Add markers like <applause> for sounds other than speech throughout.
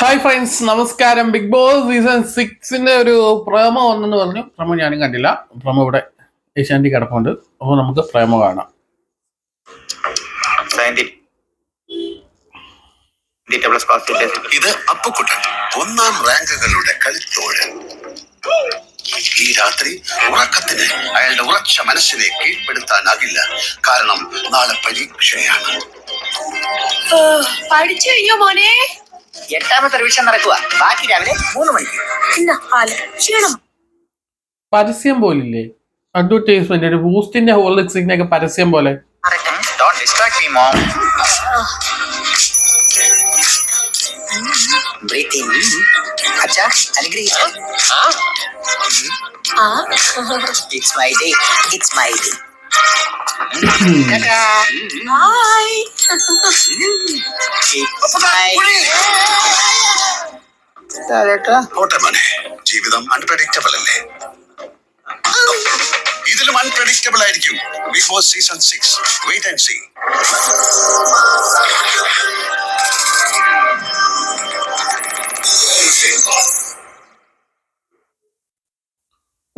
Hi friends നമസ്കാരം. Big boss season സിക്സിന്റെ ഒരു പ്രേമോ വന്നെന്ന് പറഞ്ഞു. പ്രേമോ ഞാനും കണ്ടില്ല. പ്രേമോ ഇവിടെ ഏഷ്യാന്റി കിടപ്പുണ്ട്. അപ്പോൾ നമുക്ക് പ്രേമ കാണാം. ഇത് അപ്പുക്കുട്ടൻ. ഒന്നാം റാങ്കുകളുടെ കളിത്തോഴൻ. ഈ രാത്രി ഉറക്കത്തിന് അയാളുടെ ഉറച്ച മനസ്സിനെ കീഴ്പ്പെടുത്താനാകില്ല. കാരണം നാളെ പരീക്ഷയാണ്. പഠിച്ചു കഴിഞ്ഞോ മോനെ? എട്ടാമത്തെ റിവിഷൻ നടക്കുക. ബാക്കി രാവിലെ മൂന്ന് മണിക്ക്. ഇല്ല പാൽ? ക്ഷീണം പരസ്യം പോലില്ലേ? അഡ്വർടൈസ്മെന്റ് ഒരു ബൂസ്റ്റിന്റെ ഹോളിക്സിന്റെ ഒക്കെ പരസ്യം പോലെ. അനുഗ്രഹിച്ചു? It's it's my day it's my hi പോട്ടെ മോനെ ജീവിതം അൺപ്രഡിക്റ്റബിൾ അല്ലേ? ഇതിലും അൺപ്രഡിക്റ്റബിൾ ആയിരിക്കും. Before season six wait and see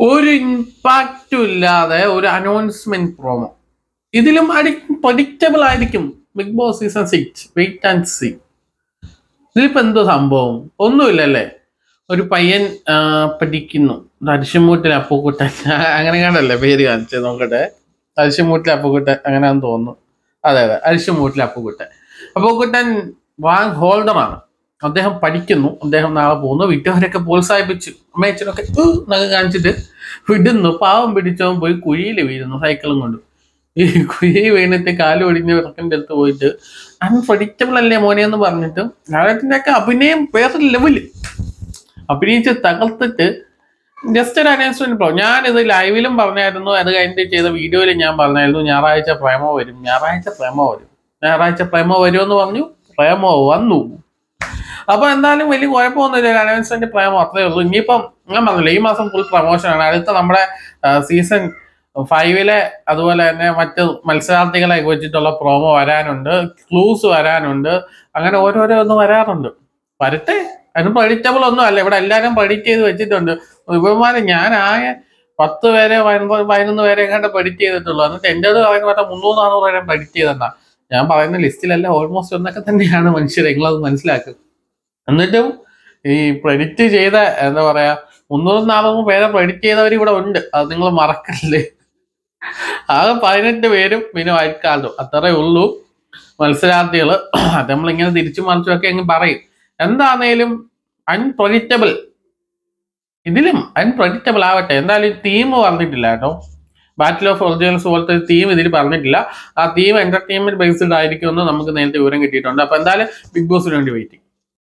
ഒരു ഇമ്പാക്റ്റും ഇല്ലാതെ ഒരു അനൗൺസ്മെന്റ് പ്രോമോ ഇതിലും അടി പ്രഡിക്റ്റബിൾ ആയിരിക്കും Bigg Boss season six wait and see ഇതിലിപ്പോ എന്തോ സംഭവം? ഒന്നുമില്ലല്ലേ? ഒരു പയ്യൻ പഠിക്കുന്നു. തരിശുമൂട്ടിൽ അപ്പുക്കുട്ടൻ. <laughs> അങ്ങനെ കണ്ടല്ലേ പേര് കാണിച്ചത് നോക്കട്ടെ. തരിശുമൂട്ടിൽ അപ്പുക്കുട്ടൻ അങ്ങനെയാണെന്ന് തോന്നുന്നു. അതെ അതെ അരിശുമൂട്ടിൽ അപ്പുക്കുട്ടൻ. അപ്പുക്കുട്ടൻ വാങ് ഹോൾഡറാണ് അദ്ദേഹം പഠിക്കുന്നു. അദ്ദേഹം നാളെ പോകുന്നു. വീട്ടുകാരൊക്കെ പ്രോത്സാഹിപ്പിച്ചു. അമ്മയച്ചനൊക്കെ എന്നൊക്കെ കാണിച്ചിട്ട് വിടുന്നു. പാവം പിടിച്ചവൻ പോയി കുഴിയിൽ വീഴുന്നു സൈക്കിളും കൊണ്ട്. ഈ കുഴി വീണിട്ട് കാൽ ഒടിഞ്ഞ് ഇറക്കിന്റെ അടുത്ത് പോയിട്ട് അൺപ്രഡിക്റ്റബിൾ അല്ലേ മോനെ എന്ന് പറഞ്ഞിട്ട് അദ്ദേഹത്തിന്റെയൊക്കെ അഭിനയം വേറെ ലെവൽ അഭിനയിച്ച് തകർത്തിട്ട് ജസ്റ്റ് ഒരു അനൗൺസ്മെന്റ് പ്രോ ഞാനിത് ലൈവിലും പറഞ്ഞായിരുന്നു. അത് കഴിഞ്ഞിട്ട് ചെയ്ത വീഡിയോയിൽ ഞാൻ പറഞ്ഞായിരുന്നു ഞായറാഴ്ച പ്രേമോ വരും ഞായറാഴ്ച പ്രേമോ വരും ഞായറാഴ്ച പ്രേമോ വരുമെന്ന് പറഞ്ഞു. പ്രേമോ വന്നു. അപ്പൊ എന്തായാലും വലിയ കുഴപ്പമൊന്നുമില്ല. അനൗൺസ്മെന്റ് പ്രേമം അത്രേ ഉള്ളൂ. ഇനിയിപ്പം ഞാൻ പറഞ്ഞില്ല ഈ മാസം ഫുൾ പ്രൊമോഷനാണ് അടുത്ത നമ്മുടെ സീസൺ ഫൈവിലെ അതുപോലെ തന്നെ മറ്റ് മത്സരാർത്ഥികളെ വെച്ചിട്ടുള്ള പ്രോമോ വരാനുണ്ട്. ക്ലൂസ് വരാനുണ്ട്. അങ്ങനെ ഓരോരോ ഒന്ന് വരാറുണ്ട്. വരട്ടെ. അതിന് പ്രഡിക്റ്റബിൾ ഒന്നും അല്ല. ഇവിടെ എല്ലാവരും പ്രഡിക്റ്റ് ചെയ്ത് വെച്ചിട്ടുണ്ട്. ഇവന്മാര് ഞാൻ ആകെ പത്ത് പേരെ പതിനൊന്ന് പേരെ കണ്ട് പ്രഡിക്റ്റ് ചെയ്തിട്ടുള്ളൂ. എന്നിട്ട് എന്റെ അത് പറയുന്ന മറ്റേ മുന്നൂറ് നാനൂറ് പേരെ പ്രഡിക്റ്റ് ചെയ്തെന്നാ ഞാൻ പറയുന്ന ലിസ്റ്റിലല്ല ഓൾമോസ്റ്റ് ഒന്നൊക്കെ തന്നെയാണ് മനുഷ്യർ നിങ്ങളത് മനസ്സിലാക്കുക എന്നിട്ടും ഈ പ്രെഡിക്റ്റ് ചെയ്ത എന്താ പറയാ മുന്നൂറ് നാനൂറ് പേരെ പ്രഡിക്റ്റ് ചെയ്തവർ ഇവിടെ ഉണ്ട്. അത് നിങ്ങൾ മറക്കല്ലേ? ആകെ പതിനെട്ട് പേരും പിന്നെ കാർഡും അത്രേ ഉള്ളൂ മത്സരാർത്ഥികൾ അത് നമ്മളിങ്ങനെ തിരിച്ചു മറിച്ചുമൊക്കെ അങ്ങ് പറയും. എന്താണേലും അൺപ്രഡിക്റ്റബിൾ ഇതിലും അൺപ്രഡിക്റ്റബിൾ ആവട്ടെ. എന്തായാലും തീം പറഞ്ഞിട്ടില്ല കേട്ടോ. ബാറ്റിൽ ഓഫ് ഒറിജിനൽസ് പോലത്തെ തീം ഇതിൽ പറഞ്ഞിട്ടില്ല. ആ തീം എന്റർടൈൻമെന്റ് ബേസ്ഡ് ആയിരിക്കുമെന്ന് നമുക്ക് നേരത്തെ വിവരം കിട്ടിയിട്ടുണ്ട്. അപ്പൊ എന്തായാലും ബിഗ് ബോസിന് വേണ്ടി വെയിറ്റിംഗ്